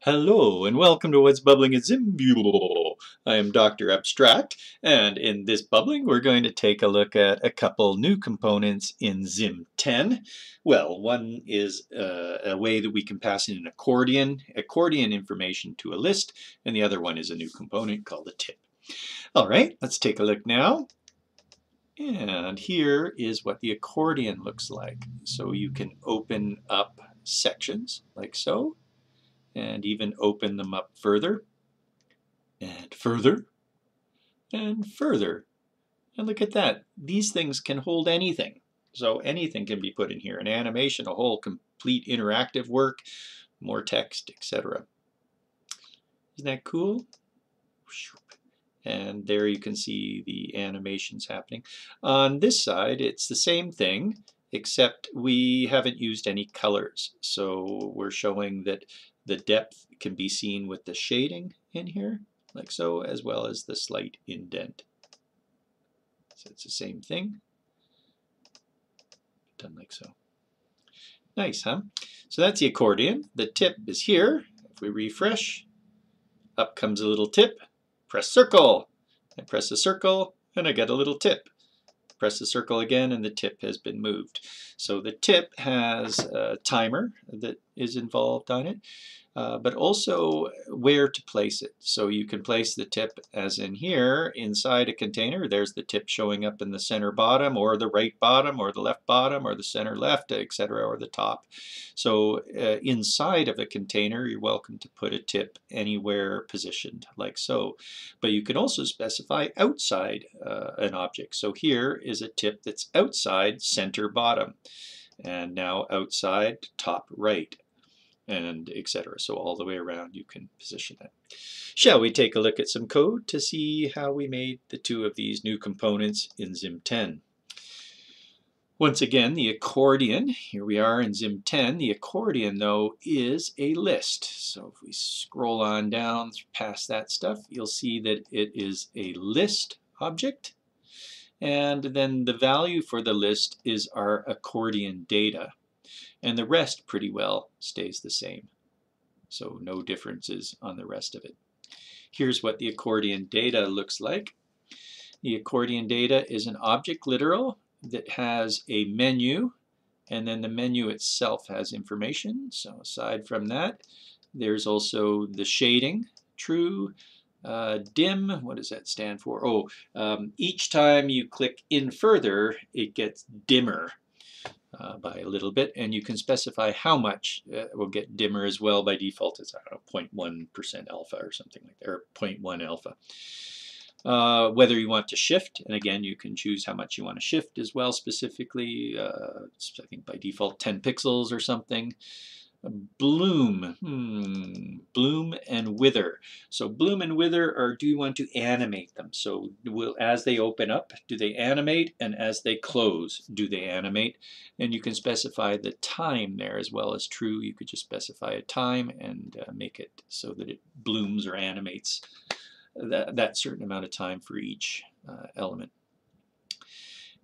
Hello and welcome to What's Bubbling at Zimbule. I am Dr. Abstract and in this bubbling we're going to take a look at a couple new components in Zim 10. Well, one is uh, a way that we can pass in an accordion, accordion information to a list, and the other one is a new component called a tip. All right, let's take a look now. And here is what the accordion looks like. So you can open up sections like so and even open them up further and further and further. And look at that. These things can hold anything. So anything can be put in here. An animation, a whole complete interactive work, more text, etc. Isn't that cool? And there you can see the animations happening. On this side, it's the same thing, except we haven't used any colors. So we're showing that the depth can be seen with the shading in here, like so, as well as the slight indent. So it's the same thing, done like so. Nice, huh? So that's the accordion. The tip is here. If we refresh, up comes a little tip. Press circle. I press a circle, and I get a little tip. Press the circle again and the tip has been moved. So the tip has a timer that is involved on it uh, but also where to place it. So you can place the tip as in here inside a container. There's the tip showing up in the center bottom or the right bottom or the left bottom or the center left, etc. or the top. So uh, inside of a container, you're welcome to put a tip anywhere positioned like so. But you can also specify outside uh, an object. So here is a tip that's outside center bottom and now outside top right and etc. So all the way around you can position it. Shall we take a look at some code to see how we made the two of these new components in Zim 10? Once again, the accordion, here we are in Zim 10. The accordion, though, is a list. So if we scroll on down past that stuff, you'll see that it is a list object. And then the value for the list is our accordion data and the rest pretty well stays the same. So no differences on the rest of it. Here's what the accordion data looks like. The accordion data is an object literal that has a menu and then the menu itself has information. So aside from that, there's also the shading, true, uh, dim, what does that stand for? Oh, um, each time you click in further, it gets dimmer uh, by a little bit, and you can specify how much uh, will get dimmer as well. By default, it's, I don't know, 0.1% alpha or something like that, or 0.1 alpha. Uh, whether you want to shift, and again, you can choose how much you want to shift as well specifically. Uh, I think by default 10 pixels or something. Bloom, hmm, bloom and wither. So bloom and wither or do you want to animate them? So will, as they open up, do they animate? And as they close, do they animate? And you can specify the time there as well as true. You could just specify a time and uh, make it so that it blooms or animates that, that certain amount of time for each uh, element.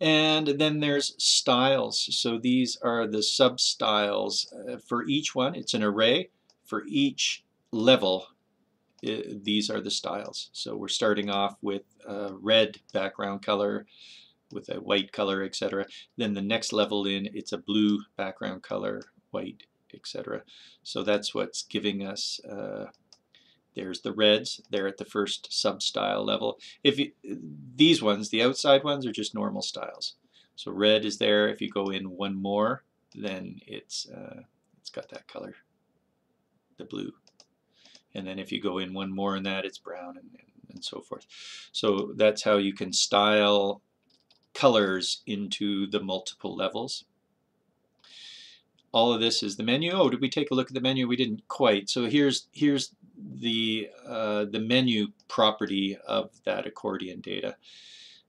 And then there's styles. So these are the sub-styles. Uh, for each one, it's an array. For each level, uh, these are the styles. So we're starting off with a red background color, with a white color, etc. Then the next level in, it's a blue background color, white, etc. So that's what's giving us uh, there's the reds. They're at the first sub-style level. If you, These ones, the outside ones, are just normal styles. So red is there. If you go in one more, then it's, uh, it's got that color, the blue. And then if you go in one more in that, it's brown and, and, and so forth. So that's how you can style colors into the multiple levels all of this is the menu. Oh, did we take a look at the menu? We didn't quite. So here's here's the, uh, the menu property of that accordion data.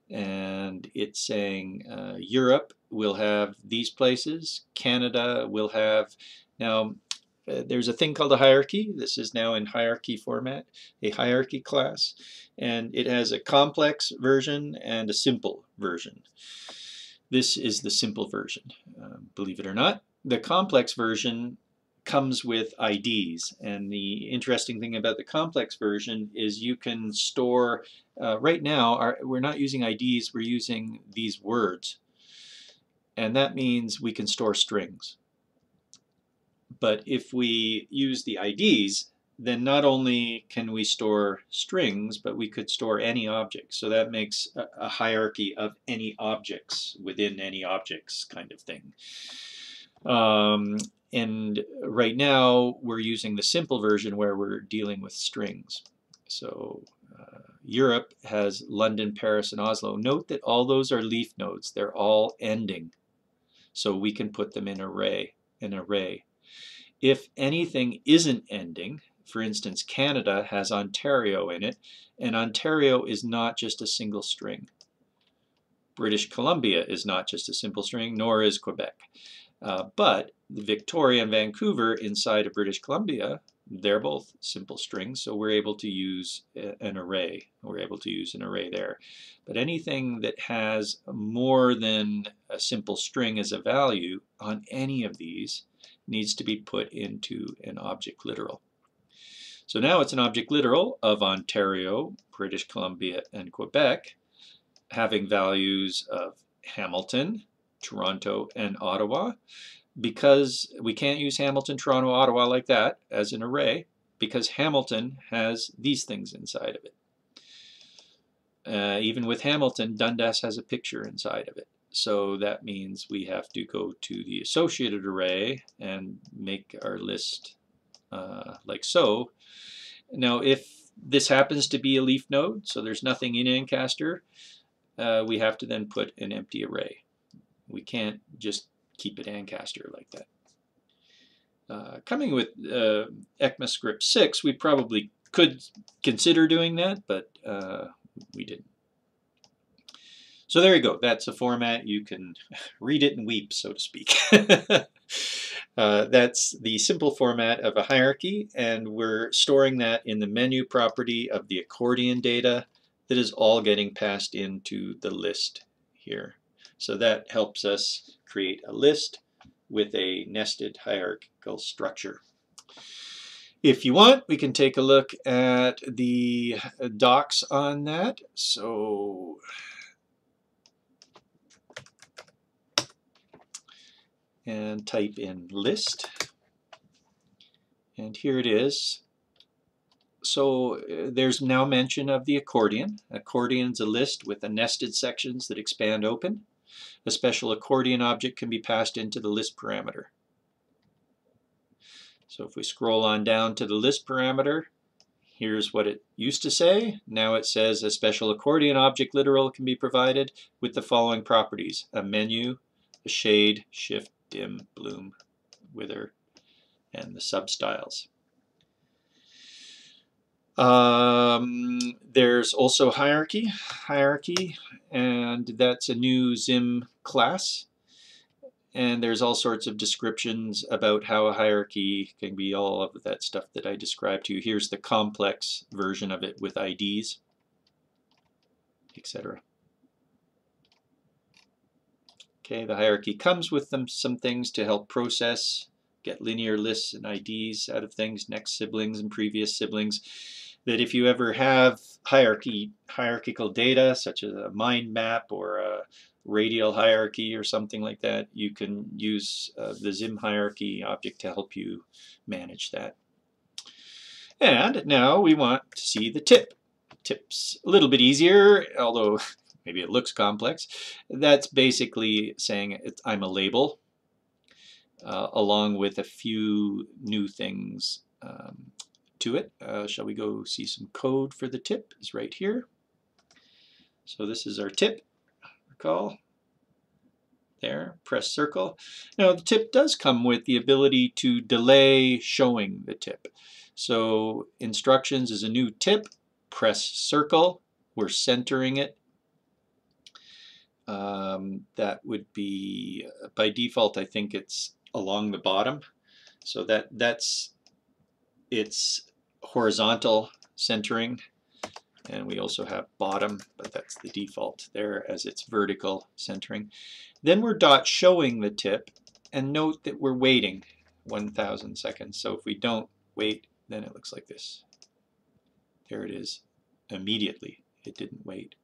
And it's saying uh, Europe will have these places, Canada will have, now uh, there's a thing called a hierarchy. This is now in hierarchy format, a hierarchy class. And it has a complex version and a simple version. This is the simple version, uh, believe it or not. The complex version comes with IDs. And the interesting thing about the complex version is you can store, uh, right now, our, we're not using IDs, we're using these words. And that means we can store strings. But if we use the IDs, then not only can we store strings, but we could store any object. So that makes a, a hierarchy of any objects within any objects kind of thing. Um, and right now we're using the simple version where we're dealing with strings. So uh, Europe has London, Paris, and Oslo. Note that all those are leaf nodes. They're all ending. So we can put them in array, an array. If anything isn't ending, for instance, Canada has Ontario in it, and Ontario is not just a single string. British Columbia is not just a simple string, nor is Quebec. Uh, but Victoria and Vancouver inside of British Columbia, they're both simple strings, so we're able to use an array. We're able to use an array there. But anything that has more than a simple string as a value on any of these needs to be put into an object literal. So now it's an object literal of Ontario, British Columbia, and Quebec, having values of Hamilton, Toronto, and Ottawa. Because we can't use Hamilton, Toronto, Ottawa like that as an array, because Hamilton has these things inside of it. Uh, even with Hamilton, Dundas has a picture inside of it. So that means we have to go to the associated array and make our list uh, like so. Now if this happens to be a leaf node, so there's nothing in Ancaster, uh, we have to then put an empty array. We can't just keep it Ancaster like that. Uh, coming with uh, ECMAScript 6, we probably could consider doing that, but uh, we didn't. So there you go. That's a format. You can read it and weep, so to speak. uh, that's the simple format of a hierarchy, and we're storing that in the menu property of the accordion data that is all getting passed into the list here. So that helps us create a list with a nested hierarchical structure. If you want, we can take a look at the docs on that. So and type in list. And here it is. So uh, there's now mention of the accordion. Accordion's a list with the nested sections that expand open. A special accordion object can be passed into the list parameter. So if we scroll on down to the list parameter, here's what it used to say. Now it says a special accordion object literal can be provided with the following properties. A menu, a shade, shift, dim, bloom, wither, and the substyles. Um, there's also hierarchy, hierarchy, and that's a new Zim class. And there's all sorts of descriptions about how a hierarchy can be all of that stuff that I described to you. Here's the complex version of it with IDs, etc. Okay, the hierarchy comes with them some things to help process, get linear lists and IDs out of things, next siblings and previous siblings. That if you ever have hierarchy hierarchical data, such as a mind map or a radial hierarchy or something like that, you can use uh, the Zim hierarchy object to help you manage that. And now we want to see the tip. Tip's a little bit easier, although maybe it looks complex. That's basically saying I'm a label uh, along with a few new things um, to it. Uh, shall we go see some code for the tip is right here. So this is our tip, recall. There, press circle. Now the tip does come with the ability to delay showing the tip. So instructions is a new tip, press circle, we're centering it um, that would be by default I think it's along the bottom so that that's its horizontal centering and we also have bottom but that's the default there as its vertical centering then we're dot showing the tip and note that we're waiting 1,000 seconds. So if we don't wait, then it looks like this. There it is immediately. It didn't wait.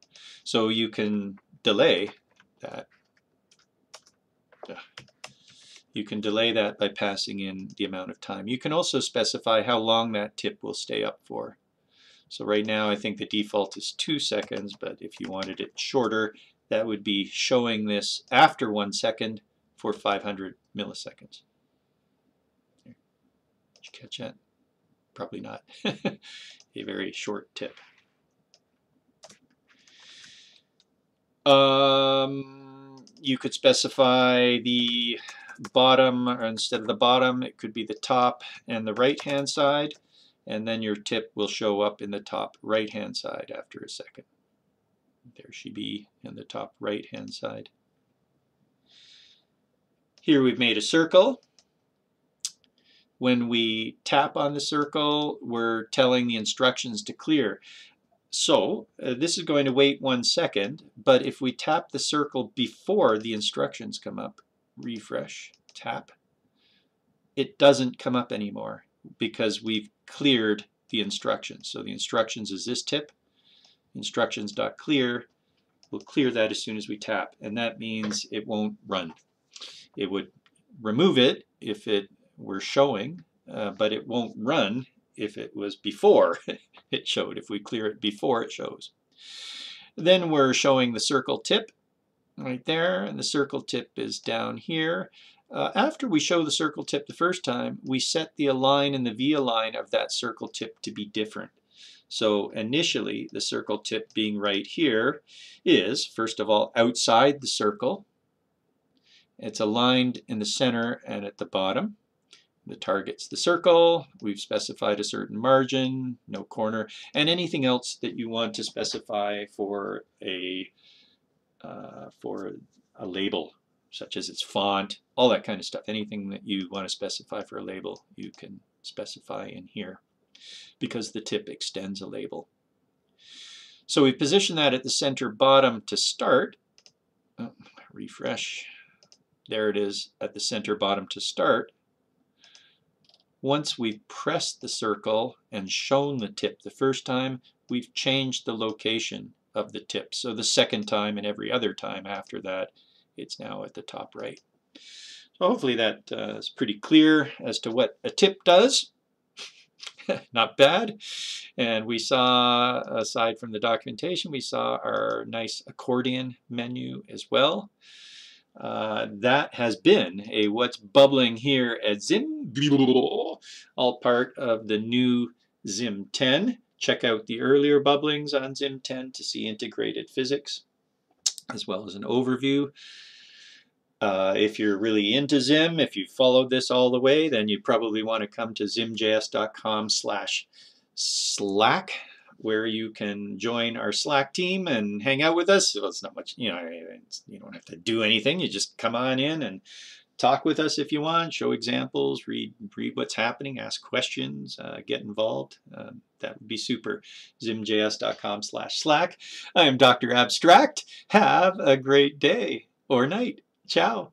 So you can delay that. You can delay that by passing in the amount of time. You can also specify how long that tip will stay up for. So right now I think the default is two seconds, but if you wanted it shorter, that would be showing this after one second for 500 milliseconds. Did you catch that? Probably not. A very short tip. Um, you could specify the bottom, or instead of the bottom, it could be the top and the right hand side, and then your tip will show up in the top right hand side after a second. There she be in the top right hand side. Here we've made a circle. When we tap on the circle, we're telling the instructions to clear. So uh, this is going to wait one second, but if we tap the circle before the instructions come up, refresh, tap, it doesn't come up anymore because we've cleared the instructions. So the instructions is this tip, instructions.clear, we'll clear that as soon as we tap, and that means it won't run. It would remove it if it were showing, uh, but it won't run if it was before it showed, if we clear it before it shows. Then we're showing the circle tip right there, and the circle tip is down here. Uh, after we show the circle tip the first time, we set the align and the v-align of that circle tip to be different. So initially, the circle tip being right here is, first of all, outside the circle. It's aligned in the center and at the bottom. The target's the circle. We've specified a certain margin, no corner, and anything else that you want to specify for a uh, for a label, such as its font, all that kind of stuff. Anything that you want to specify for a label, you can specify in here because the tip extends a label. So we position that at the center bottom to start. Oh, refresh. There it is at the center bottom to start. Once we've pressed the circle and shown the tip the first time, we've changed the location of the tip. So the second time and every other time after that, it's now at the top right. So hopefully that uh, is pretty clear as to what a tip does. Not bad. And we saw, aside from the documentation, we saw our nice accordion menu as well. Uh, that has been a What's Bubbling Here at Zim, all part of the new Zim 10. Check out the earlier bubblings on Zim 10 to see integrated physics, as well as an overview. Uh, if you're really into Zim, if you've followed this all the way, then you probably want to come to zimjs.com slash slack where you can join our Slack team and hang out with us. Well, it's not much, you know, you don't have to do anything. You just come on in and talk with us if you want, show examples, read, read what's happening, ask questions, uh, get involved. Uh, that would be super. zimjs.com slash slack. I am Dr. Abstract. Have a great day or night. Ciao.